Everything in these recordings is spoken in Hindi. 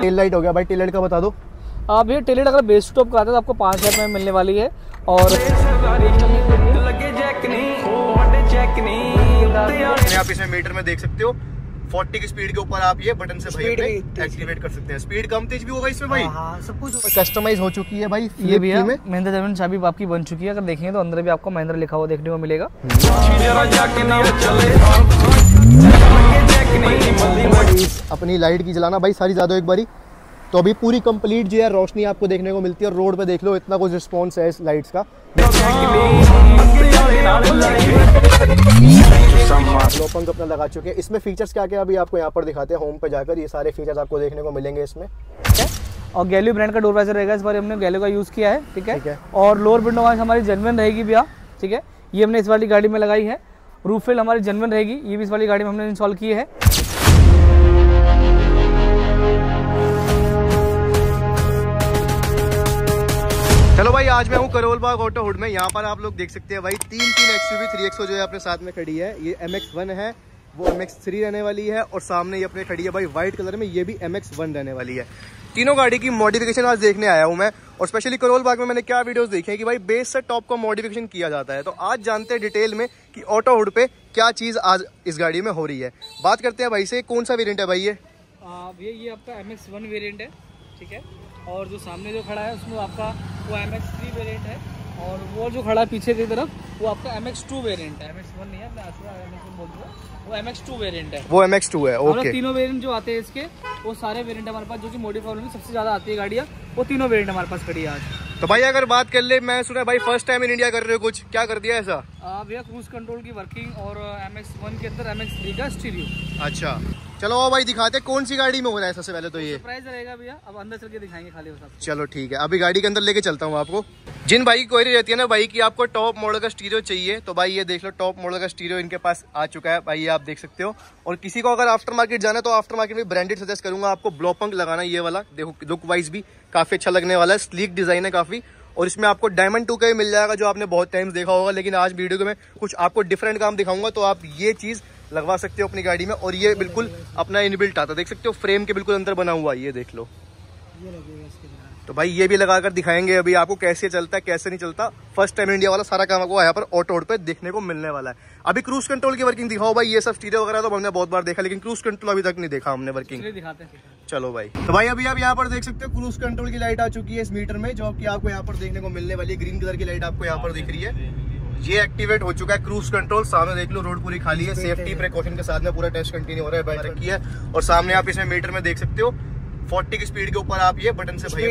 टेल लाइट हो गया भाई टेल लाइट का बता दो। आप ये टेलेट अगर बेस टॉप का आता है तो आपको पाँच हज़ार में मिलने वाली है और आप इसमें मीटर में देख सकते हो। 40 की स्पीड के ऊपर आप ये बटन से भाई एक्टिवेट कर सकते हैं। स्पीड कम तेज भी होगा इसमें भाई। हाँ सब कुछ कस्टमाइज हो चुकी है भाई ये भी है महिंद्रा सेवन चाबी आपकी बन चुकी है। अगर देखेंगे तो अंदर भी आपको महिंद्रा लिखा हुआ देखने को मिलेगा। अपनी लाइट की जलाना भाई सारी ज़्यादा एक बारी। तो अभी पूरी कंप्लीट जो है रोशनी आपको देखने को मिलती है और रोड पे देख लो इतना कुछ रिस्पॉन्स है इस लाइट्स का। लो पंख अपना लगा चुके हैं। इसमें फीचर्स क्या क्या अभी आपको यहाँ पर दिखाते हैं होम पे जाकर ये सारे फीचर्स आपको देखने को मिलेंगे इसमें। और गैल्यू ब्रांड का डोर वाइजर रहेगा इस बार हमने गैल्यू का यूज़ किया है ठीक है। है। और लोअर विंडो वाइज हमारी जेनवन रहेगी भैया ठीक है? ये हमने इस वाली गाड़ी में लगाई है। रूफेल हमारी जेनवन रहेगी। ये भी इस वाली गाड़ी में हमने इंस्टॉल की है। चलो भाई, आज मैं हूँ करोल बाग ऑटो हुड में। यहाँ पर आप लोग देख सकते हैं भाई, तीन तीन एक्स यू थ्री एक्सो जो है अपने साथ में खड़ी है। ये एम एक्स वन है, वो एम एक्स थ्री रहने वाली है और सामने ये अपने खड़ी है भाई व्हाइट कलर में ये भी एम एक्स वन रहने वाली है। तीनों गाड़ी की मॉडिफिकेशन आज देखने आया हूँ मैं। और स्पेशली करोल बाग में मैंने क्या वीडियोस देखे हैं कि भाई बेस से टॉप का मॉडिफिकेशन किया जाता है। तो आज जानते हैं डिटेल में कि ऑटो हुड पे क्या चीज़ आज इस गाड़ी में हो रही है। बात करते हैं भाई से, कौन सा वेरियंट है भाई ये? भैया ये आपका एम एक्स वन वेरियंट है, ठीक है? और जो सामने जो खड़ा है, उसमें आपका वो एम एक्स थ्री वेरियंट है। और वो जो खड़ा है पीछे की तरफ़, वो आपका एम एक्स टू वेरियंट है। एम एक्स वन नहीं है वो एम एक्स टू वेरियंट है। वो एम एक्स टू है ओके तीनों वेरिएंट जो आते हैं इसके वो सारे वेरिएंट हमारे पास जो कि मॉडिफाई में सबसे ज़्यादा आती है गाड़ियाँ वो तीनों वेरियंट हमारे पास खड़ी है आज। तो भाई अगर बात कर ले मैं सुना भाई फ़र्स्ट टाइम इन इंडिया कर रहे हो कुछ क्या कर दिया ऐसा? भैया क्रूज कंट्रोल की वर्किंग और एम एक्स वन के अंदर एम एक्स थ्री का स्टीरियो अच्छा। चलो आओ भाई दिखाते कौन सी गाड़ी में हो रहा है सबसे पहले तो ये। प्राइस रहेगा भैया। अब अंदर चल के दिखाएँगे खाली चलो ठीक है अभी गाड़ी के अंदर लेके चलता हूँ आपको। जिन भाई की क्वेरी रहती है ना भाई की आपको टॉप मॉडल का स्टीरियो चाहिए तो भाई ये देख लो टॉप मॉडल का स्टीरियो इनके पास आ चुका है। भाई ये आप देख सकते हो। और किसी को अगर आफ्टर मार्केट जाना है तो आफ्टर मार्केट में ब्रांडेड सजेस्ट करूँगा आपको ब्लॉपंक लगाना ये वाला। देखो लुक वाइज भी काफ़ी अच्छा लगने वाला है स्लीक डिज़ाइन है काफ़ी। और इसमें आपको डायमंड टू का ही मिल जाएगा जो आपने बहुत टाइम्स देखा होगा लेकिन आज वीडियो में कुछ आपको डिफरेंट काम दिखाऊँगा तो आप ये चीज़ लगवा सकते हो अपनी गाड़ी में और ये बिल्कुल अपना इनबिल्ट आता देख सकते हो फ्रेम के बिल्कुल अंदर बना हुआ है ये देख लो। ये लगेगा इसके अंदर। तो भाई ये भी लगाकर दिखाएँगे अभी आपको कैसे चलता है कैसे नहीं चलता। फ़र्स्ट टाइम इंडिया वाला सारा काम आपको यहाँ पर ऑटो पे देखने को मिलने वाला है। अभी क्रूज कंट्रोल की वर्किंग दिखाओ भाई ये सब स्टीरियो वगैरह तो हमने बहुत बार देखा लेकिन क्रूज कंट्रोल अभी तक नहीं देखा हमने वर्किंग दिखाते हैं। चलो भाई। तो भाई अभी आप यहाँ पर देख सकते हो क्रूज कंट्रोल की लाइट आ चुकी है इस मीटर में जो कि आपको यहाँ पर देखने को मिलने वाली है। ग्रीन कलर की लाइट आपको यहाँ पर दिख रही है। ये एक्टिवेट हो चुका है क्रूज कंट्रोल सामने देख लो रोड पूरी खाली है सेफ्टी प्रिकॉशन के साथ में पूरा टेस्ट कंटिन्यू हो रहा है बाइक रखी है। और सामने आप इसमें मीटर में देख सकते हो 40 की स्पीड के ऊपर आप ये बटन से भाई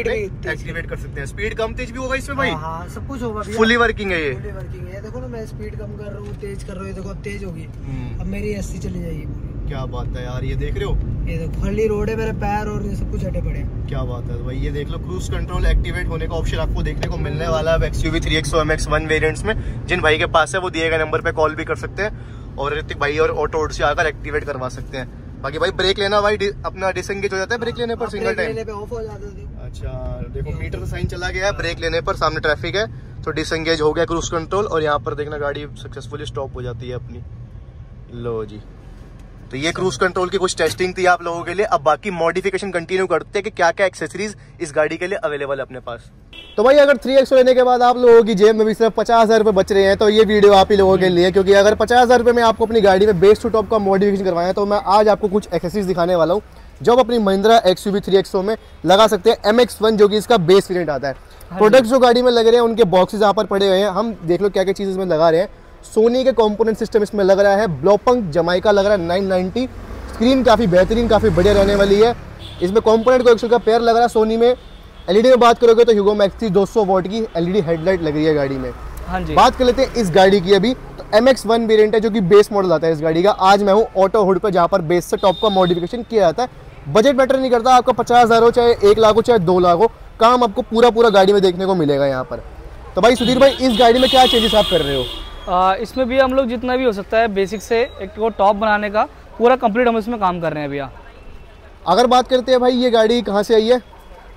एक्टिवेट कर सकते हैं। स्पीड कम तेज भी होगा इसमें भाई? हाँ, हाँ सब कुछ होगा फुली वर्किंग है ये। फुली वर्किंग है। देखो ना मैं स्पीड कम कर रहा हूँ तेज कर रहा हूँ देखो अब तेज होगी। हम्म, अब मेरी एस चली जाएगी क्या बात है यार ये देख रहे हो? ये देखो खाली रोड है मेरे पैर और ये सब कुछ हटे पड़े क्या बात है भाई ये देख लो क्रूज कंट्रोल एक्टिवेट होने का ऑप्शन आपको देखने को मिलने वाला है X U V three XO M X one variants में। जिन भाई के पास है वो दिए गए नंबर पे कॉल भी कर सकते हैं और ऋतिक भाई और ऑटो से आकर एक्टिवेट करवा सकते हैं। बाकी भाई ब्रेक लेना भाई डि- अपना डिसंगेज हो जाता है ब्रेक लेने पर सिंगल टाइम हो है। अच्छा देखो मीटर का साइन चला गया है ब्रेक लेने पर सामने ट्रैफ़िक है तो डिसंगेज हो गया क्रूज कंट्रोल और यहाँ पर देखना गाड़ी सक्सेसफुली स्टॉप हो जाती है अपनी। लो जी। तो ये क्रूज कंट्रोल की कुछ टेस्टिंग थी आप लोगों के लिए। अब बाकी मॉडिफिकेशन कंटिन्यू करते हैं कि क्या क्या एक्सेसरीज इस गाड़ी के लिए अवेलेबल है अपने पास। तो भाई अगर थ्री एक्स लेने के बाद आप लोगों की जेब में भी सिर्फ़ पचास हज़ार रुपए बच रहे हैं तो ये वीडियो आप ही लोगों के लिए क्योंकि अगर पचास हज़ार रुपए में आपको अपनी गाड़ी में बेस टू टॉप का मॉडिफिकेशन करवाया है तो मैं आज आपको कुछ एक्सेसरीज दिखाने वाला हूँ जो आप अपनी Mahindra X U three XO में लगा सकते हैं। एम एक्स वन जो कि इसका बेस वेरियंट आता है। प्रोडक्ट जो। गाड़ी में लग रहे हैं उनके बॉक्सेस यहाँ पर पड़े हुए हैं। हम देख लो क्या क्या चीज़ इसमें लगा रहे हैं। सोनी के कंपोनेंट सिस्टम इसमें लग रहा है। ब्लोपंक जमाइका लग रहा है 990 स्क्रीन काफ़ी बेहतरीन काफ़ी बढ़िया रहने वाली है। इसमें कंपोनेंट को एक्सल का पेयर लग रहा है सोनी में। एलईडी में बात करोगे तो ह्यूगो मैक्स थी 200 वॉट की एलईडी हेडलाइट लग रही है गाड़ी में। हाँ जी। बात कर लेते हैं इस गाड़ी की अभी। तो एम एक्स वन वेरियंट है जो कि बेस मॉडल आता है इस गाड़ी का। आज मैं हूँ ऑटो हुड पर जहाँ पर बेस से टॉप का मॉडिफिकेशन किया जाता है। बजट मैटर नहीं करता आपका पचास हज़ार हो चाहे एक लाख हो चाहे दो लाख हो काम आपको पूरा पूरा गाड़ी में देखने को मिलेगा यहाँ पर। तो भाई सुधीर भाई इस गाड़ी में क्या चेंजेस आप कर रहे हो? इसमें भी हम लोग जितना भी हो सकता है बेसिक से एक को टॉप बनाने का, पूरा कंप्लीट हम इसमें काम कर रहे हैं भैया। अगर बात करते हैं भाई, ये गाड़ी कहाँ से आई है?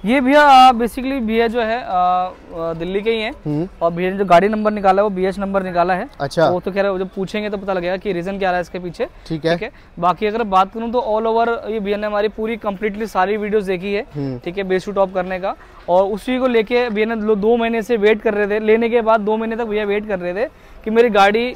ये भैया बेसिकली भैया जो है आ, दिल्ली के ही हैं। हम्म। और भैया ने जो गाड़ी नंबर निकाला है वो बी नंबर निकाला है। अच्छा। वो तो कह रहे जब पूछेंगे तो पता लगेगा कि रीजन क्या रहा है इसके पीछे। ठीक है। ठीक है? बाकी अगर बात करूँ तो ऑल ओवर ये भैया ने हमारी पूरी कंप्लीटली सारी वीडियोस देखी है। हम्म। ठीक है? बेस टॉप करने का। और उसी को लेके भैया ने दो महीने से वेट कर रहे थे। लेने के बाद दो महीने तक भैया वेट कर रहे थे कि मेरी गाड़ी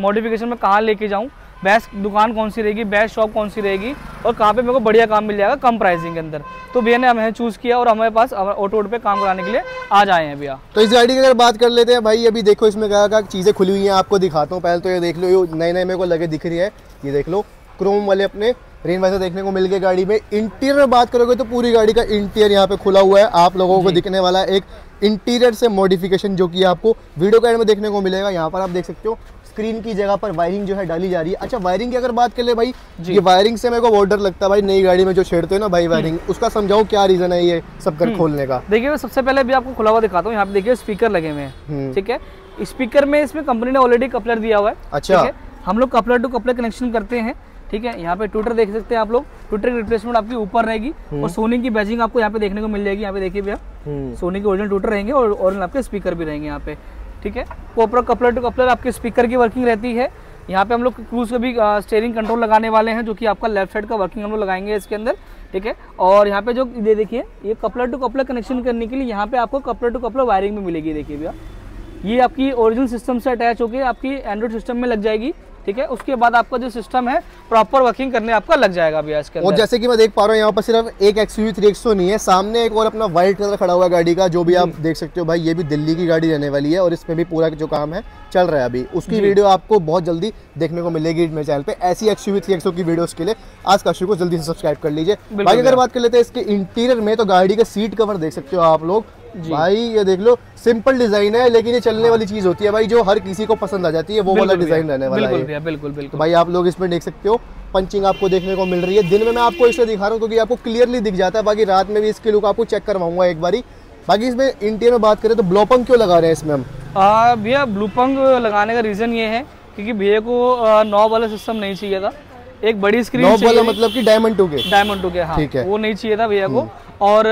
मॉडिफिकेशन में कहाँ लेके जाऊँ। बेस्ट दुकान कौन सी रहेगी बेस्ट शॉप कौन सी रहेगी और कहाँ पे मेरे को बढ़िया काम मिल जाएगा कम प्राइसिंग के अंदर। तो भैया ने हमें चूज़ किया और हमारे पास ऑटो ऑटो पे काम कराने के लिए आ जाए हैं भैया। तो इस गाड़ी की अगर बात कर लेते हैं भाई अभी देखो इसमें क्या क्या चीज़ें खुली हुई हैं आपको दिखाता हूँ। पहले तो ये देख लो ये नए नए मेरे को लगे दिख रही है। ये देख लो क्रोम वाले अपने रेन वैसे देखने को मिल गए गाड़ी में। इंटीरियर में बात करोगे तो पूरी गाड़ी का इंटीरियर यहाँ पे खुला हुआ है। आप लोगों को दिखने वाला है एक इंटीरियर से मॉडिफिकेशन जो कि आपको वीडियो गाइड में देखने को मिलेगा। यहाँ पर आप देख सकते हो स्क्रीन की जगह पर वायरिंग जो है डाली जा रही है। अच्छा वायरिंग की अगर बात कर ले भाई ये वायरिंग से मेरे को बहुत लगता है भाई नई गाड़ी में जो छेड़ते हो ना भाई वायरिंग उसका समझाओ क्या रीजन है ये सब कर खोलने का? देखिए मैं सबसे पहले भी आपको खुला हुआ दिखाता हूँ। यहाँ पे देखिए स्पीकर लगे हुए हैं। हम्म, ठीक है? स्पीकर में इसमें कंपनी ने ऑलरेडी कपलर दिया हुआ है। अच्छा। हम लोग कपलर टू कपलर कनेक्शन करते हैं। ठीक है? यहाँ पे ट्विटर देख सकते हैं आप लोग। ट्विटर की रिप्लेसमेंट आपकी ऊपर रहेगी और सोनी की बैजिंग आपको यहाँ पे देखने को मिल जाएगी। यहाँ पे देखिए भैया हम्म, सोनी के ओरिजिनल ट्विटर रहेंगे और ओरिजिनल आपके स्पीकर भी रहेंगे यहाँ पे। ठीक है? प्रॉपर कपलर टू कपलर आपके स्पीकर की वर्किंग रहती है। यहाँ पे हम लोग क्रूज का भी स्टेयरिंग कंट्रोल लगाने वाले हैं जो कि आपका लेफ़्ट साइड का वर्किंग हम लोग लगाएँगे इसके अंदर। ठीक है? और यहाँ पे जो ये देखिए ये कपलर टू कपलर कनेक्शन करने के लिए यहाँ पे आपको कपलर टू कपलर वायरिंग भी मिलेगी देखिए भैया। ये आपकी ओरिजिनल सिस्टम से अटैच होकर आपकी एंड्रॉइड सिस्टम में लग जाएगी। ठीक है? उसके बाद आपका जो सिस्टम है प्रॉपर वर्किंग करने आपका लग जाएगा भैया इसके और जैसे कि मैं देख पा रहा हूँ यहाँ पर सिर्फ़ एक एक्स यू थ्री नहीं है सामने एक और अपना व्हाइट कलर खड़ा हुआ है गाड़ी का जो भी आप देख सकते हो भाई ये भी दिल्ली की गाड़ी रहने वाली है और इसमें भी पूरा जो काम है चल रहा है अभी। उसकी वीडियो आपको बहुत जल्दी देखने को मिलेगी मेरे चैनल पे। ऐसी एक्स यू थ्री की वीडियोस के लिए आज का को जल्दी से सब्सक्राइब कर लीजिए। बाकी अगर बात कर लेते हैं इसके इंटीरियर में तो गाड़ी का सीट कवर देख सकते हो आप लोग। भाई ये देख लो सिंपल डिज़ाइन है लेकिन ये चलने वाली चीज़ होती है भाई जो हर किसी को पसंद आ जाती है वो वाला डिज़ाइन रहने वाला है। बिल्कुल बिल्कुल। भाई आप लोग इसमें देख सकते हो पंचिंग आपको देखने को मिल रही है। दिन में मैं आपको इसलिए दिखा रहा हूँ क्योंकि आपको क्लियरली दिख जाता है बाकी रात में भी इसके लुक आपको चेक करवाऊँगा एक बारी। बाकी इसमें इंटीरियर में बात करें तो ब्लोपंग क्यों लगा रहे हैं इसमें हम? भैया ब्लूपंग लगाने का रीज़न ये है क्योंकि भैया को आ, नौ वाला सिस्टम नहीं चाहिए था। एक बड़ी स्क्रीन वाला मतलब कि डायमंड टू के। डायमंड टू के हाँ। ठीक है। वो नहीं चाहिए था भैया को। और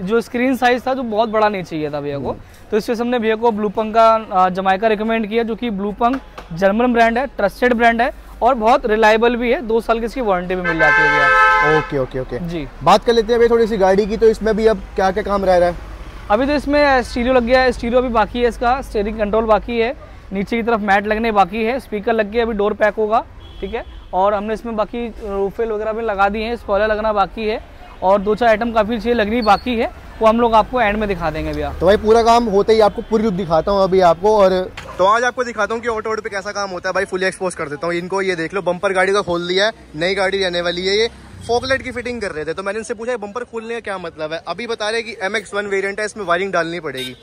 जो स्क्रीन साइज़ था जो बहुत बड़ा नहीं चाहिए था भैया को। तो इस वजह से हमने भैया को ब्लूपंग का जमाइका रिकमेंड किया जो कि ब्लूपंग जर्मन ब्रांड है ट्रस्टेड ब्रांड है और बहुत रिलायबल भी है। दो साल की इसकी वारंटी भी मिल जाती है भैया। ओके ओके ओके जी। बात कर लेते हैं भाई थोड़ी सी गाड़ी की तो इसमें भी अब क्या क्या काम रह रहा है? अभी तो इसमें स्टीरियो लग गया है। स्टीरियो अभी बाकी है इसका। स्टेयरिंग कंट्रोल बाकी है। नीचे की तरफ़ मैट लगने बाकी है। स्पीकर लग गया अभी डोर पैक होगा। ठीक है? और हमने इसमें बाकी रूफेल वगैरह भी लगा दी हैं स्पॉयलर लगना बाकी है और दो चार आइटम काफ़ी चीज़ें लगनी बाकी है वो हम लोग आपको एंड में दिखा देंगे भैया। तो भाई पूरा काम होते ही आपको पूरी लुक दिखाता हूँ अभी आपको और तो आज आपको दिखाता हूँ कि ऑटो ऑटो पे कैसा काम होता है। भाई फुली एक्सपोज कर देता हूँ। इनको ये देख लो बम्पर गाड़ी का खोल दिया है नई गाड़ी रहने वाली है ये। फोकलेट की फिटिंग कर रहे थे तो मैंने इनसे पूछा बम्पर खोलने का क्या मतलब है? अभी बता रहे कि एम एक्स वन वेरियंट है इसमें वायरिंग डालनी पड़ेगी।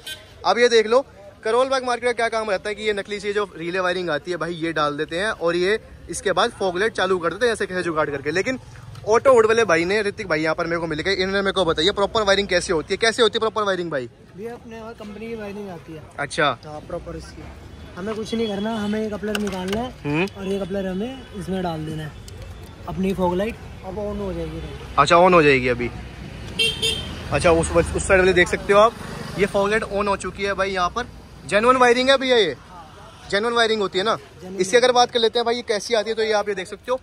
अब ये देख लो करोल बाग मार्केट का क्या काम रहता है कि ये नकली सी जो रिले वायरिंग आती है भाई ये डाल देते हैं और ये इसके बाद फोकलेट चालू कर देते ऐसे कैसे जुगाड़ करके। लेकिन ऑटो उड वाले भाई ने ऋतिक भाई यहाँ पर मेरे को मिल गए इन्होंने मेरे को बताइए प्रॉपर वायरिंग कैसे होती है? कैसे होती है प्रॉपर वायरिंग भाई? भी अपने कंपनी की वायरिंग आती है। अच्छा। हाँ प्रॉपर इसकी। हमें कुछ नहीं करना हमें ये कपलर निकालना है हम्म। और ये कपलर हमें इसमें डाल देना है। अपनी फॉग लाइट अब ऑन हो जाएगी अच्छा ऑन हो जाएगी अभी। अच्छा उस उस साइड वाले देख सकते हो आप। ये फॉगलेट ऑन हो चुकी है भाई यहाँ पर। जेनुअन वायरिंग है भैया ये? जेनुअन वायरिंग होती है ना? इसकी अगर बात कर लेते हैं भाई ये कैसी आती है तो ये आप ये देख सकते हो।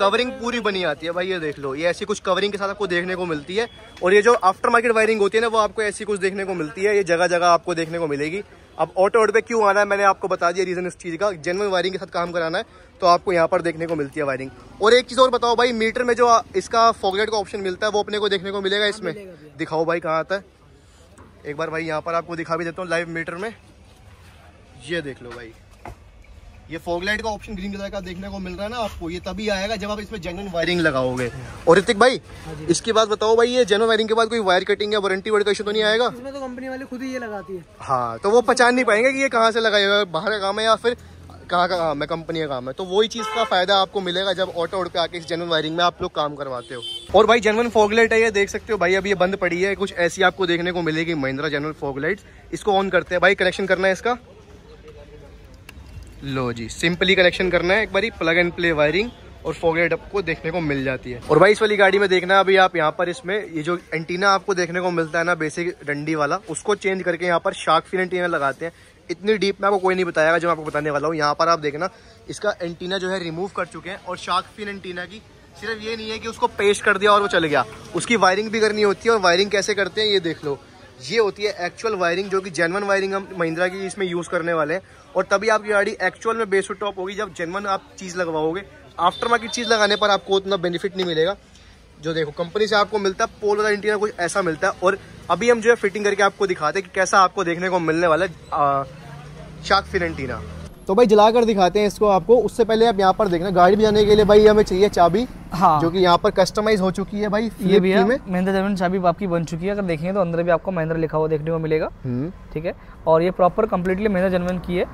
कवरिंग पूरी बनी आती है भाई ये देख लो। ये ऐसी कुछ कवरिंग के साथ आपको देखने को मिलती है। और ये जो आफ्टर मार्केट वायरिंग होती है ना वो आपको ऐसी कुछ देखने को मिलती है। ये जगह जगह आपको देखने को मिलेगी। अब ऑटो ऑटो पे क्यों आना है मैंने आपको बता दिया रीजन इस चीज़ का। जेनवन वायरिंग के साथ काम कराना है तो आपको यहाँ पर देखने को मिलती है वायरिंग और एक चीज़ और बताओ भाई मीटर में जो इसका फॉगलेट का ऑप्शन मिलता है वो अपने को देखने को मिलेगा इसमें? दिखाओ भाई कहाँ आता है। एक बार भाई यहाँ पर आपको दिखा भी देता हूँ लाइव मीटर में। ये देख लो भाई। ये फॉगलाइट का ऑप्शन ग्रीन कलर का देखने को मिल रहा है ना आपको ये तभी आएगा जब आप इसमें जेनुअन वायरिंग लगाओगे। और ऋतिक भाई इसकी बात बताओ भाई ये जेनुअन वायरिंग के बाद कोई वायर कटिंग या वारंटी वर्ड का इशू तो नहीं आएगा? इसमें तो कंपनी वाले खुद ही ये लगाती है। हाँ तो वो पहचान नहीं पाएँगे कि ये कहाँ से लगाएगा बाहर का काम है या फिर कहाँ का काम है कंपनी का काम है। तो वही चीज़ का फ़ायदा आपको मिलेगा जब ऑटो ऑटो पे आके इस जेनुअन वायरिंग में आप लोग काम करवाते हो। और भाई जेनुअन फॉगलाइट है ये देख सकते हो भाई अभी ये बंद पड़ी है कुछ ऐसी आपको देखने को मिलेगी महिंद्रा जेनुअन फॉगलाइट इसको ऑन करते हैं। भाई कनेक्शन करना है इसका? लो जी। सिंपली कनेक्शन करना है। एक बारी प्लग एंड प्ले वायरिंग और फॉगलाइट आपको देखने को मिल जाती है। और भाई इस वाली गाड़ी में देखना, अभी आप यहाँ पर इसमें, ये जो एंटीना आपको देखने को मिलता है ना बेसिक डंडी वाला, उसको चेंज करके यहाँ पर शार्क फिन एंटीना लगाते हैं। इतनी डीप में आपको कोई नहीं बताएगा, जो मैं आपको बताने वाला हूँ। यहाँ पर आप देखना, इसका एंटीना जो है रिमूव कर चुके हैं और शार्क फिन एंटीना की सिर्फ़ ये नहीं है कि उसको पेश कर दिया और वो चल गया। उसकी वायरिंग भी करनी होती है और वायरिंग कैसे करते हैं, ये देख लो। ये होती है एक्चुअल वायरिंग जो कि जेनवन वायरिंग हम महिंद्रा की इसमें यूज़ करने वाले हैं। और तभी आपकी गाड़ी एक्चुअल में बेस टॉप होगी जब जेनवन आप चीज़ लगवाओगे। आफ्टर मार्केट चीज़ लगाने पर आपको उतना बेनिफिट नहीं मिलेगा। जो देखो कंपनी से आपको मिलता है पोल वाला इंटीरियर कुछ ऐसा मिलता है। और अभी हम जो है फिटिंग करके आपको दिखाते हैं कि कैसा आपको देखने को मिलने वाला है शार्क फिर एंटीना तो भाई जला कर दिखाते हैं इसको आपको। उससे पहले आप यहाँ पर देखना गाड़ी बजाने के लिए भाई हमें चाहिए चाबी हाँ। जो कि यहाँ पर कस्टमाइज हो चुकी है भाई ये भी है। महिंद्रा जर्मन चाबी आपकी बन चुकी है अगर देखेंगे तो अंदर भी आपको महिंद्रा लिखा हुआ देखने को मिलेगा। हम्म। ठीक है? और ये प्रॉपर कम्प्लीटली महिंद्रा जर्मन की है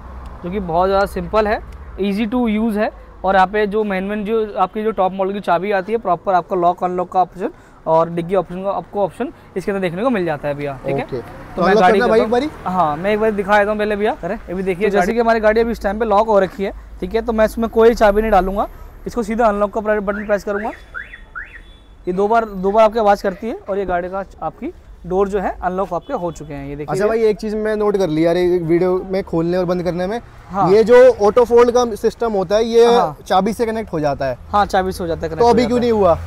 जो कि बहुत ज़्यादा सिंपल है इजी टू यूज़ है। और यहाँ पे जो मैनमेन जो आपकी जो टॉप मॉडल की चाबी आती है प्रॉपर आपका लॉक अनलॉक का ऑप्शन और डिग्गी ऑप्शन का आपको ऑप्शन इसके अंदर देखने को मिल जाता है भैया ठीक है? तो तो मैं गाड़ी भाई एक बारी। हाँ। मैं एक बार दिखा देता हूँ पहले भैया। अरे ये भी देखिए जैसे कि हमारी गाड़ी अभी इस टाइम पे लॉक हो रखी है ठीक है? तो मैं इसमें कोई चाबी नहीं डालूँगा। इसको सीधा अनलॉक का बटन प्रेस करूँगा। ये दो बार दो बार आपकी आवाज़ करती है और ये गाड़ी का आपकी डोर जो है अनलॉक आपके हो चुके हैं ये देखिए। अच्छा भाई एक चीज़ मैं नोट कर लिया अरे वीडियो में खोलने और बंद करने में। हाँ। ये जो ऑटो फोल्ड का सिस्टम होता है ये हाँ। चाबी से कनेक्ट हो जाता है। हाँ चाबी से हो जाता है तो अभी क्यों नहीं हुआ।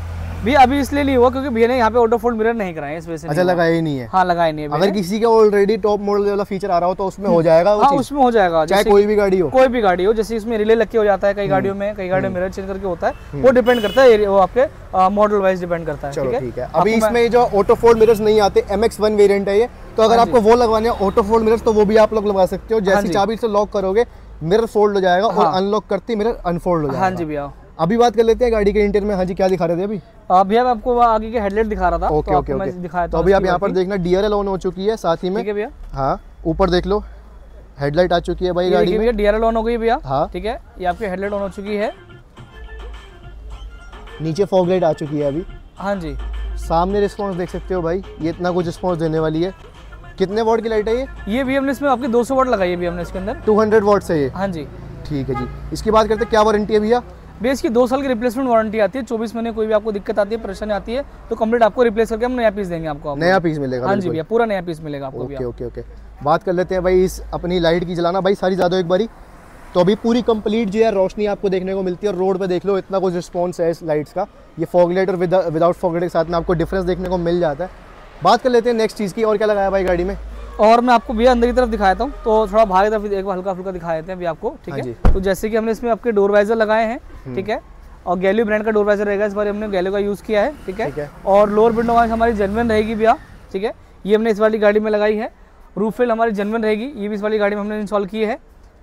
भैया अभी इसलिए नहीं हुआ क्योंकि भैया ने यहाँ पे ऑटो फोल्ड मिरर नहीं कराए इस वजह से अच्छा लगाया ही नहीं है। हाँ लगाए नहीं है अगर किसी का ऑलरेडी टॉप मॉडल वाला फीचर आ रहा हो तो उसमें हो जाएगा हाँ उसमें हो जाएगा चाहे कोई भी गाड़ी हो। कोई भी गाड़ी हो जैसे इसमें रिले लग के हो जाता है कई गाड़ियों में कई गाड़ियों में मिरर चेंज करके होता है वो डिपेंड करता है वो आपके मॉडल वाइज डिपेंड करता है ठीक है? अभी इसमें जो ऑटो फोल्ड मिरर्स नहीं आते एम एक्स वन वेरियंट है ये तो अगर आपको वो लगवाने ऑटो फोल्ड मिरर्स तो वो भी आप लोग लगा सकते हो। जैसे चाबी से लॉक करोगे मिरर फोल्ड हो जाएगा और हाँ। अनलॉक करती मिरर अनफोल्ड हो जाएगा। हाँ जी भैया। अभी बात कर लेते हैं गाड़ी के इंटीरियर में। हाँ जी क्या दिखा रहे थे अभी? आ, भैया आपको आगे के हेडलाइट दिखा रहा था ओके तो ओके ओके। दिखाया तो अभी आप यहाँ पर देखना डीआरएल ऑन हो चुकी है साथ ही में। भैया। हाँ ऊपर देख लो। हेडलाइट आ चुकी है भाई गाड़ी में। भैया डीआरएल ऑन हो गई भैया। हाँ। ठीक है ये आपकी हेडलाइट ऑन हो चुकी है। नीचे फॉग लाइट आ चुकी है अभी। हाँ जी। सामने रिस्पॉन्स देख सकते हो भाई ये इतना कुछ रिस्पॉन्स देने वाली है। कितने वॉट की लाइट है ये? ये भी हमने इसमें आपकी 200 वाट लगाई है भी हमने इसके अंदर। 200 वॉट है ये। हाँ जी। ठीक है जी। इसकी बात करते हैं क्या वारंटी है भैया? भैया इसकी दो साल की रिप्लेसमेंट वारंटी आती है चौबीस महीने कोई भी आपको दिक्कत आती है परेशानी आती है तो कंप्लीट आपको रिप्लेस करके हम नया पीस देंगे आपको। नया पीस मिलेगा हाँ जी। भैया पूरा नया पीस मिलेगा आपको ओके ओके ओके। बात कर लेते हैं भाई इस अपनी लाइट की जलाना। भाई सारी ज़्यादा एक बारी। तो अभी पूरी कंप्लीट जो है रोशनी आपको देखने को मिलती है और रोड पे देख लो इतना कुछ रिस्पॉन्स है इस लाइट्स का। ये फॉग लाइट और विदाउट फॉगलेट के साथ में आपको डिफरेंस देखने को मिल जाता है। बात कर लेते हैं नेक्स्ट चीज़ की और क्या लगाया भाई गाड़ी में? और मैं आपको भैया अंदर की तरफ़ दिखाया था तो थोड़ा बाहर की तरफ़ एक बार हल्का फुल्का दिखा देते हैं अभी आपको ठीक हाँ? है तो जैसे कि हमने इसमें आपके डोर वाइजर लगाए हैं ठीक है? और गैलियो ब्रांड का डोर वाइजर रहेगा इस बार हमने गैलियो का यूज़ किया है ठीक है? है। और लोअर विंडो वाइज हमारी जेनवन रहेगी भैया ठीक है? ये हमने इस वाली गाड़ी में लगाई है। रूफ फिल हमारी जनवन रहेगी ये भी इस वाली गाड़ी में हमने इंस्टॉल की है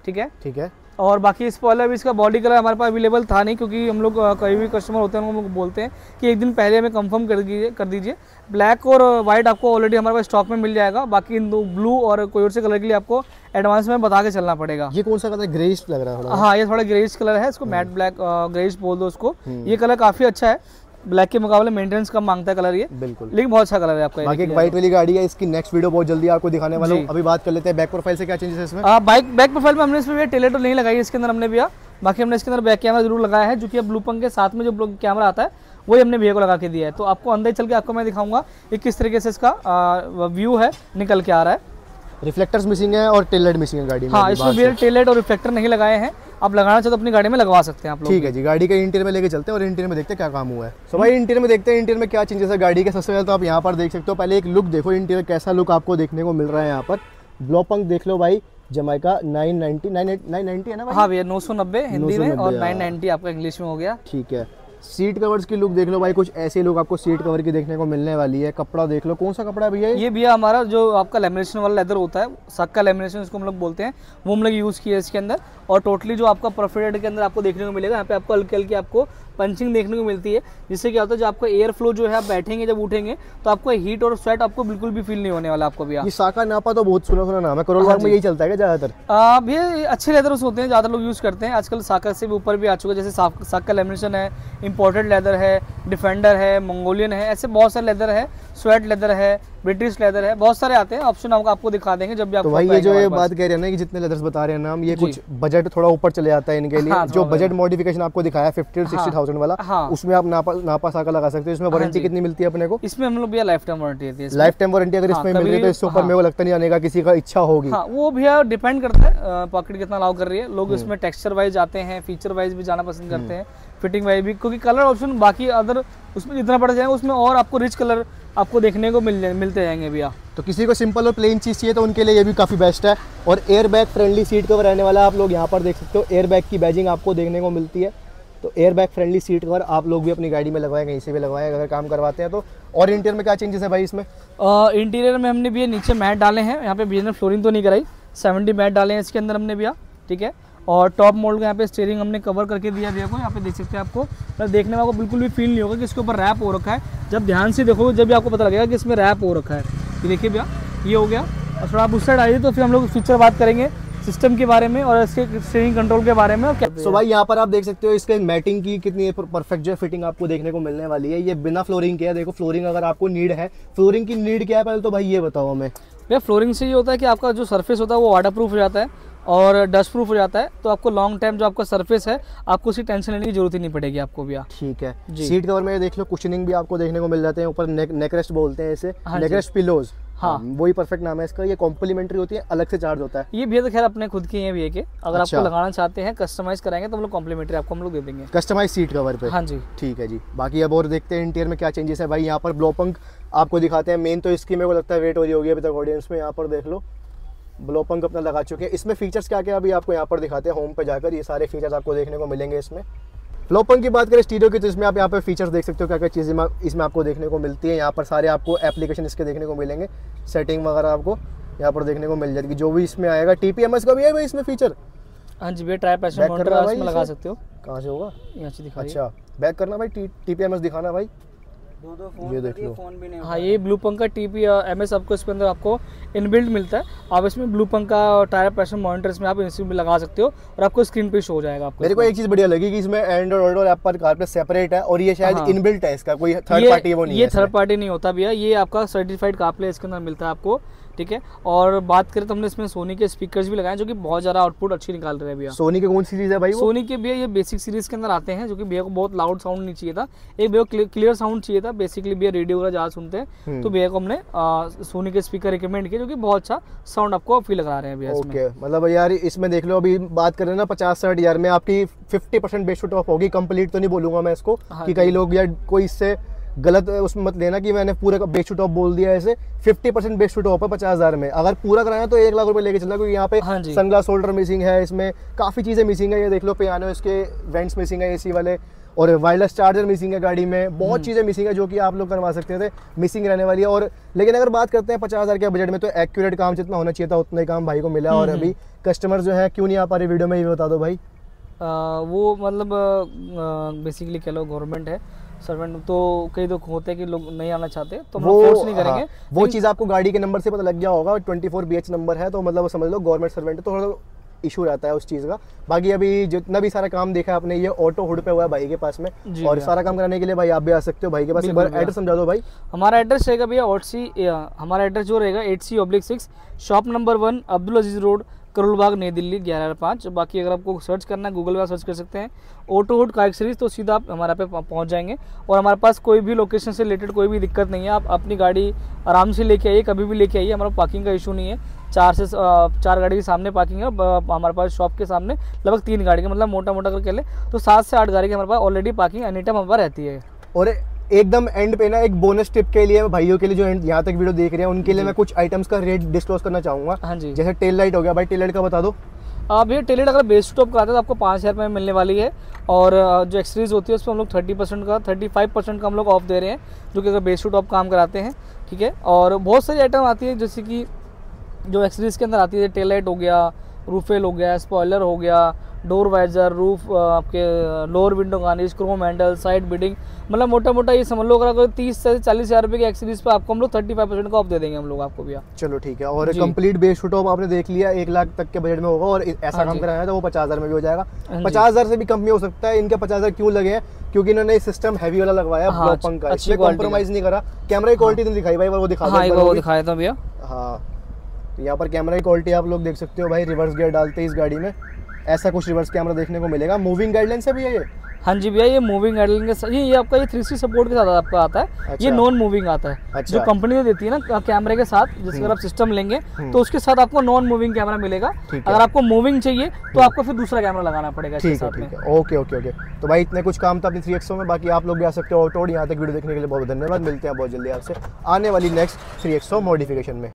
ठीक है? ठीक है। और बाकी स्पॉइलर भी इसका बॉडी कलर हमारे पास अवेलेबल था नहीं क्योंकि हम लोग कई भी कस्टमर होते हैं हम लोग बोलते हैं कि एक दिन पहले हमें कंफर्म कर दीजिए कर दीजिए। ब्लैक और वाइट आपको ऑलरेडी हमारे पास स्टॉक में मिल जाएगा बाकी इन दो ब्लू और कोई और से कलर के लिए आपको एडवांस में बता के चलना पड़ेगा। ये कौन सा कलर ग्रेस लग रहा है हाँ ये थोड़ा ग्रेस कलर है इसको मैट ब्लैक ग्रेस बोल दो उसको। ये कलर काफ़ी अच्छा है। ब्लैक के मुकाबले मेंटेनेंस कम माँगता है कलर ये। बिल्कुल। लेकिन बहुत अच्छा कलर है आपका बाकी एक। वाइट वाली। गाड़ी है इसकी नेक्स्ट वीडियो बहुत जल्दी आपको दिखाने वाला हूँ। अभी बात कर लेते हैं बैक प्रोफ़ाइल से क्या चेंजेस है इसमें। बाइक बैक प्रोफ़ाइल में हमने इसमें टेलेटो नहीं लगाई इसके अंदर हमने भैया बाकी हमने इसके अंदर बैक कैमरा ज़रूर लगाया है जो कि अब ब्लू पंख के साथ में जो कैमरा आता है वही हमने भैया को लगा के दिया है। तो आपको अंदर चल के आपको मैं दिखाऊँगा कि किस तरीके से इसका व्यू है निकल के आ रहा है। रिफ्लेक्टर्स मिसिंग है और टेल लाइट मिसिंग है गाड़ी में हाँ इसमें भैया टेल और रिफ्लेक्टर नहीं लगाए हैं। आप लगाना चाहते तो अपनी गाड़ी में लगवा सकते हैं आप लोग। ठीक है जी गाड़ी का इंटीरियर में लेके चलते हैं और इंटीरियर में देखते हैं क्या काम हुआ है। सो भाई इंटीरियर में देखते हैं इंटीरियर में क्या चेंजेस है। गाड़ी के सबसे पहले तो आप यहाँ पर देख सकते हो पहले एक लुक देखो इंटीरियर कैसा लुक आपको देखने को मिल रहा है यहाँ पर। ब्लॉपंक देख लो भाई जमाइका 990 990 है ना भाई? हाँ भैया नौ सौ नब्बे हिंदी में और हाँ। नाइन नाइन्टी आपका इंग्लिश में हो गया। ठीक है। सीट कवर्स की लुक देख लो भाई, कुछ ऐसे लोग आपको सीट कवर की देखने को मिलने वाली है। कपड़ा देख लो, कौन सा कपड़ा भैया ये? ये भैया हमारा जो आपका लेमिनेशन वाला लेदर होता है सक का लेमिनेशन इसको हम लोग बोलते हैं, वो हम लोग यूज़ किया इसके अंदर। और टोटली जो आपका प्रोफिटेड के अंदर आपको देखने को मिलेगा, यहाँ पे आपको हल्के हल्के आपको पंचिंग देखने को मिलती है जिससे क्या होता है जो आपका एयर फ्लो जो है आप बैठेंगे जब उठेंगे तो आपको हीट और स्वेट आपको बिल्कुल भी फील नहीं होने वाला आपको भैया ये साका नापा तो बहुत सुना सुना नाम है करोल हाँ बाग में यही चलता है ज़्यादातर? आप भैया ये अच्छे लेदर्स होते हैं ज़्यादा लोग यूज़ करते हैं। आजकल साका से भी ऊपर भी आ चुका है जैसे साक- साका लेमिनेशन है इंपोर्टेड लेदर है डिफेंडर है मंगोलियन है ऐसे बहुत सारे लेदर है स्वेट लेदर है ब्रिटिश लेदर है बहुत सारे आते हैं ऑप्शन आपको आपको दिखा देंगे जब भी तो आपको भाई ये जो ये बात कह रहे हैं ना कि जितने लेदर्स बता रहे हैं नाम ये कुछ बजट थोड़ा ऊपर चले जाता है इनके लिए। हाँ, जो बजट मॉडिफिकेशन आपको दिखाया फिफ्टी सिक्सटी थाउज़ेंड वाला हाँ। उसमें आप नापा नापा साका लगा सकते हो। इसमें वारंटी कितनी मिलती है अपने को? इसमें हम लोग भैया लाइफ टाइम वारंटी देती है। लाइफ टाइम वारंटी अगर हाँ, इसमें मिल रही है तो इससे ऊपर हाँ। मेरे को लगता नहीं आने का किसी का इच्छा होगी। हाँ वो भैया डिपेंड करता है पॉकेट कितना अलाउ कर रही है। लोग इसमें टेक्सचर वाइज आते हैं फीचर वाइज भी जाना पसंद करते हैं फिटिंग वाइज भी क्योंकि कलर ऑप्शन बाकी अदर उसमें जितना पड़ जाएगा उसमें और आपको रिच कलर आपको देखने को मिल मिलते जाएँगे भैया। तो किसी को सिंपल और प्लेन चीज़ चाहिए तो उनके लिए ये भी काफ़ी बेस्ट है। और air bag friendly seat cover रहने वाला आप लोग यहाँ पर देख सकते हो एयर बैग की बैजिंग आपको देखने को मिलती है। तो air bag friendly seat cover आप लोग भी अपनी गाड़ी में लगवाएँ कहीं से भी लगवाएँ अगर काम करवाते हैं तो। और इंटीरियर में क्या चेंजेस है भाई इसमें? इंटीरियर में हमने भैया नीचे मैट डाले हैं यहाँ पे भैया ने फ्लोरिंग तो नहीं कराई सेवेंटी मैट डाले हैं इसके अंदर हमने भैया ठीक है? और टॉप मोल्ड का यहाँ पे स्टेयरिंग हमने कवर करके दिया भैया को यहाँ पे देख सकते हैं आपको। मतलब देखने में आपको बिल्कुल भी फील नहीं होगा कि इसके ऊपर रैप हो रखा है। जब ध्यान से देखोगे जब भी आपको पता लगेगा कि इसमें रैप हो रखा है। ये देखिए भैया ये हो गया। और थोड़ा आप उस साइड आइए तो फिर हम लोग फीचर बात करेंगे सिस्टम के बारे में और इसके स्टीयरिंग कंट्रोल के बारे में और सो भाई यहाँ पर आप देख सकते हो इसके मैटिंग की कितनी परफेक्ट जो फिटिंग आपको देखने को मिलने वाली है। ये बिना फ्लोरिंग के है। देखो फ्लोरिंग अगर आपको नीड है फ्लोरिंग की नीड क्या है पहले तो भाई ये बताओ हमें। भैया फ्लोरिंग से ये होता है कि आपका जो सर्फेस होता है वो वाटर प्रूफ हो जाता है। और डस्ट प्रूफ हो जाता है तो आपको लॉन्ग टाइम जो आपका सरफेस है आपको उसकी टेंशन लेने की ज़रूरत ही नहीं पड़ेगी आपको भैया ठीक है। जी। सीट कवर में देख लो कुशनिंग भी आपको देखने को मिल जाते हैं ऊपर नेकरेस्ट बोलते हैं इसे। हाँ नेकरेस्ट पिलोज हाँ। वही परफेक्ट नाम है इसका। ये कॉम्प्लीमेंट्री होती है अलग से चार्ज होता है। ये भैया तो खैर अपने खुद के हैं भैया के अगर अच्छा। आपको लगाना चाहते हैं कस्टमाइज कराएँगे तो हम लोग कॉम्प्लीमेंट्री आपको हम लोग दे देंगे। कस्टमाइज सीट कवर पे। हाँ जी। ठीक है जी। बाकी अब और देखते हैं इंटीरियर में क्या चेंजेस है। भाई यहाँ पर ब्लो पंक आपको दिखाते हैं। मेन तो इसकी मेरे को लगता है वेट हो रही होगी अभी तक ऑडियंस में। यहाँ पर देख लो। ब्लो पंक अपना लगा चुके हैं। इसमें फीचर्स क्या क्या अभी आपको यहाँ पर दिखाते हैं होम पे जाकर ये सारे फीचर्स आपको देखने को मिलेंगे इसमें। ब्लोपंक की बात करें स्टीरियो की तो इसमें आप यहाँ पे फीचर्स देख सकते हो क्या क्या चीज़ें इसमें आपको देखने को मिलती है। यहाँ पर सारे आपको एप्लीकेशन इसके देखने को मिलेंगे सेटिंग वगैरह आपको यहाँ पर देखने को मिल जाएगी जो भी इसमें आएगा। टी का भी है भाई इसमें फीचर हाँ जी भैया ट्राई पैशन इसमें लगा सकते हो। कहाँ से होगा? यहाँ से दिखा अच्छा बैक करना भाई टी दिखाना भाई। दो दो ये देख लो। फ़ोन भी नहीं हाँ ये ब्लू पंक का टीपी एम एस आपको इसके अंदर आपको इनबिल्ट मिलता है। आप इसमें ब्लू पंक का टायर प्रेशर मॉनिटर इसमें आप इसमें भी लगा सकते हो और आपको स्क्रीन पे शो हो जाएगा आपको। मेरे को एक चीज़ बढ़िया लगी कि इसमें एंड्रॉइड और एप्पल कारप्ले सेपरेट है और ये शायद हाँ। इनबिल्ट है इसका कोई थर्ड पार्टी वो नहीं ये थर्ड पार्टी नहीं होता भैया ये आपका सर्टिफाइड काप्ले इसके अंदर मिलता है आपको। ठीक है? और बात करें तो हमने इसमें सोनी के स्पीकर्स भी लगाए जो कि बहुत ज़्यादा आउटपुट अच्छी निकाल रहे हैं भैया। सोनी की कौन सीरीज़ है भाई वो? सोनी के भैया ये बेसिक सीरीज़ के अंदर आते हैं जो कि भैया को बहुत लाउड साउंड नहीं चाहिए था। एक भैया क्लियर साउंड चाहिए था बेसिकली भैया रेडियो वगैरह ज़्यादा सुनते हम्म। हैं तो भैया को हमने सोनी के स्पीकर रिकमेंड किए जो कि बहुत अच्छा साउंड आपको फील करा रहे हैं भैया ओके मतलब यार इसमें देख लो अभी बात करें ना पचास साठ हज़ार में आपकी फिफ्टी परसेंट बेस्ट ऑफ़ होगी कंप्लीट तो नहीं बोलूँगा मैं इसको हाँ कि कई लोग यार कोई इससे गलत उसमें मत लेना कि मैंने पूरे पूरा बेस्ट टॉप बोल दिया ऐसे फिफ्टी परसेंट बेस्ट टॉप है पचास हज़ार में। अगर पूरा कराना तो एक लाख रुपए लेके चलना क्योंकि यहाँ पे हाँ। सनग्लास होल्डर मिसिंग है इसमें काफ़ी चीज़ें मिसिंग है। ये देख लो पियानो इसके वेंट्स मिसिंग है एसी वाले। और वायरलेस चार्जर मिसिंग है गाड़ी में। हम्म। बहुत चीज़ें मिसिंग है जो कि आप लोग करवा सकते थे। मिसिंग रहने वाली है। और लेकिन अगर बात करते हैं पचास हज़ार के बजट में तो एक्यूरेट काम जितना होना चाहिए था उतना ही काम भाई को मिला। और हम्म, अभी कस्टमर जो है क्यों नहीं आ पा रहे? वीडियो में ये बता दो भाई। आ, वो मतलब बेसिकली कह लो गवर्नमेंट है। सर्वेंट तो कई लोग होते हैं कि लोग नहीं आना चाहते तो वो फोर्स नहीं करेंगे। हाँ, वो चीज़ आपको गाड़ी के नंबर से पता लग गया होगा twenty four B H number है तो मतलब वो समझ लो गवर्नमेंट सर्वेंट है तो थोड़ा इशू रहता है उस चीज़ का। बाकी अभी जितना भी सारा काम देखा है आपने ये ऑटो हुड पे हुआ है भाई के पास में। और सारा काम कराने के लिए भाई आप भी आ सकते हो भाई के पास। एक बार एड्रेस समझा दो भाई। हमारा एड्रेस रहेगा भैया एट सी हमारा एड्रेस जो रहेगा eight C oblique six shop number one Abdul Aziz road Karol Bagh Nai Delhi, ग्यारह पाँच। बाकी अगर आपको सर्च करना है, गूगल पे सर्च कर सकते हैं। ऑटो हुड काइक सीरीज़ तो सीधा आप हमारे पे पहुँच जाएँगे। और हमारे पास कोई भी लोकेशन से रिलेटेड कोई भी दिक्कत नहीं है। आप अपनी गाड़ी आराम से लेके आइए, कभी भी लेके आइए। हमारा पार्किंग का इशू नहीं है। चार से चार गाड़ी के सामने पार्किंग है हमारे पास शॉप के सामने लगभग तीन गाड़ी के मतलब मोटा मोटा करके ले। तो सात से आठ गाड़ी की हमारे पास ऑलरेडी पार्किंग एनी टाइम हमारे रहती है। और एकदम एंड पे ना एक बोनस टिप के लिए भाइयों के लिए जो यहाँ तक वीडियो देख रहे हैं उनके लिए मैं कुछ आइटम्स का रेट डिस्क्लोज करना चाहूँगा। हाँ जी। जैसे टेल लाइट हो गया भाई टेल लाइट का बता दो। आप भैया टेलेट अगर बेस टॉप का आता है तो आपको पाँच हज़ार रुपये में मिलने वाली है। और जो एक्सरीज होती है उसमें हम लोग थर्टी परसेंट का थर्टी फाइव परसेंट का हम लोग ऑफ़ दे रहे हैं जो कि अगर बेस टू टॉप काम कराते हैं ठीक है? और बहुत सारी आइटम आती है जैसे कि जो एक्सरीज के अंदर आती है टेल लाइट हो गया रूफेल हो गया स्पॉयलर हो गया डोर वाइजर रूफ आपके lower window garnish chrome handle side beading मतलब मोटा मोटा ये समझ लो अगर कोई तीस से चालीस हज़ार रुपये की एक्सीरीज पे आपको हम लोग थर्टी फाइव परसेंट का ऑफ़ दे देंगे हम लोग आपको भैया। चलो ठीक है और कंप्लीट बेस टॉप आपने देख लिया एक लाख तक के बजट में होगा और ऐसा हाँ काम। कराया था वो पचास हज़ार में भी हो जाएगा। हाँ पचास हज़ार से भी कम भी हो सकता है इनके पचास हज़ार क्यों लगे हैं? क्योंकि इन्होंने सिस्टम हैवी वाला लगवाया हाँ, ब्लॉक अच्छी- पंख का अच्छी कॉम्प्रोमाइज नहीं करा। कैमरा की क्वालिटी नहीं दिखाई भाई वो दिखा हाँ वो दिखाया था भैया। हाँ तो यहाँ पर कैमरा की क्वालिटी आप लोग देख सकते हो भाई रिवर्स गियर डालते हैं इस गाड़ी में। ऐसा कुछ रिवर्स कैमरा देखने को मिलेगा। मूविंग गाइडलाइन से भी है ये? हाँ जी भैया ये मूविंग हैंडलिंग के साथ ये आपका ये थ्री सी सपोर्ट के साथ आपका आता है। अच्छा। ये नॉन मूविंग आता है। अच्छा। जो कंपनी ने देती है ना कैमरे के साथ जैसे अगर आप सिस्टम लेंगे तो उसके साथ आपको नॉन मूविंग कैमरा मिलेगा अगर आपको मूविंग चाहिए तो आपको फिर दूसरा कैमरा लगाना पड़ेगा ठीक है साथ में। ठीक है। Okay okay okay. तो भाई इतने कुछ काम था अपनी थ्री में बाकी आप लोग भी आ सकते हो ऑटो यहाँ तक वीडियो देखने के लिए बहुत धन्यवाद। मिलते हैं बहुत जल्दी आपसे। आने वाली नेक्स्ट थ्री एक्सो मॉडिफिकेशन में।